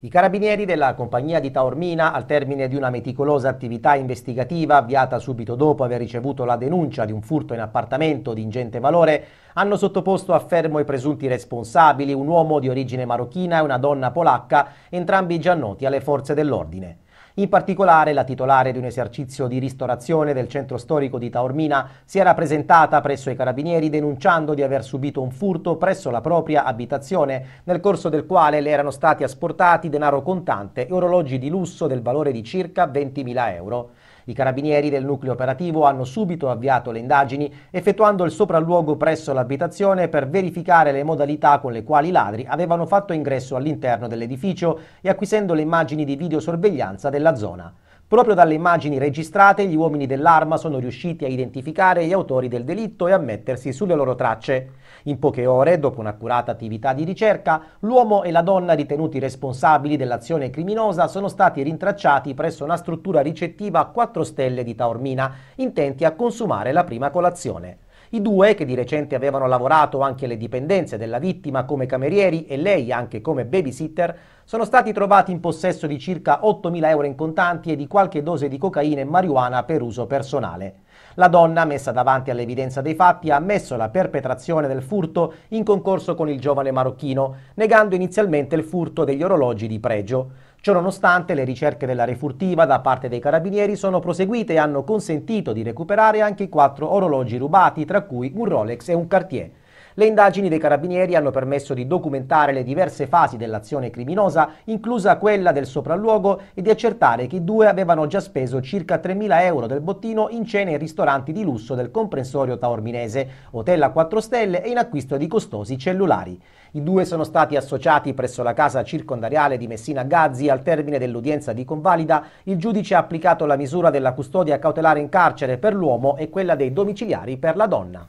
I carabinieri della compagnia di Taormina, al termine di una meticolosa attività investigativa avviata subito dopo aver ricevuto la denuncia di un furto in appartamento di ingente valore, hanno sottoposto a fermo i presunti responsabili, un uomo di origine marocchina e una donna polacca, entrambi già noti alle forze dell'ordine. In particolare la titolare di un esercizio di ristorazione del centro storico di Taormina si era presentata presso i carabinieri denunciando di aver subito un furto presso la propria abitazione, nel corso del quale le erano stati asportati denaro contante e orologi di lusso del valore di circa 20.000 euro. I carabinieri del nucleo operativo hanno subito avviato le indagini effettuando il sopralluogo presso l'abitazione per verificare le modalità con le quali i ladri avevano fatto ingresso all'interno dell'edificio e acquisendo le immagini di videosorveglianza della zona. Proprio dalle immagini registrate gli uomini dell'arma sono riusciti a identificare gli autori del delitto e a mettersi sulle loro tracce. In poche ore, dopo un'accurata attività di ricerca, l'uomo e la donna ritenuti responsabili dell'azione criminosa sono stati rintracciati presso una struttura ricettiva a 4 stelle di Taormina, intenti a consumare la prima colazione. I due, che di recente avevano lavorato anche alle dipendenze della vittima come camerieri e lei anche come babysitter, sono stati trovati in possesso di circa 8.000 euro in contanti e di qualche dose di cocaina e marijuana per uso personale. La donna, messa davanti all'evidenza dei fatti, ha ammesso la perpetrazione del furto in concorso con il giovane marocchino, negando inizialmente il furto degli orologi di pregio. Ciononostante, le ricerche della refurtiva da parte dei carabinieri sono proseguite e hanno consentito di recuperare anche i quattro orologi rubati, tra cui un Rolex e un Cartier. Le indagini dei carabinieri hanno permesso di documentare le diverse fasi dell'azione criminosa, inclusa quella del sopralluogo, e di accertare che i due avevano già speso circa 3.000 euro del bottino in cene e ristoranti di lusso del comprensorio taorminese, hotel a 4 stelle e in acquisto di costosi cellulari. I due sono stati associati presso la casa circondariale di Messina Gazzi al termine dell'udienza di convalida. Il giudice ha applicato la misura della custodia cautelare in carcere per l'uomo e quella dei domiciliari per la donna.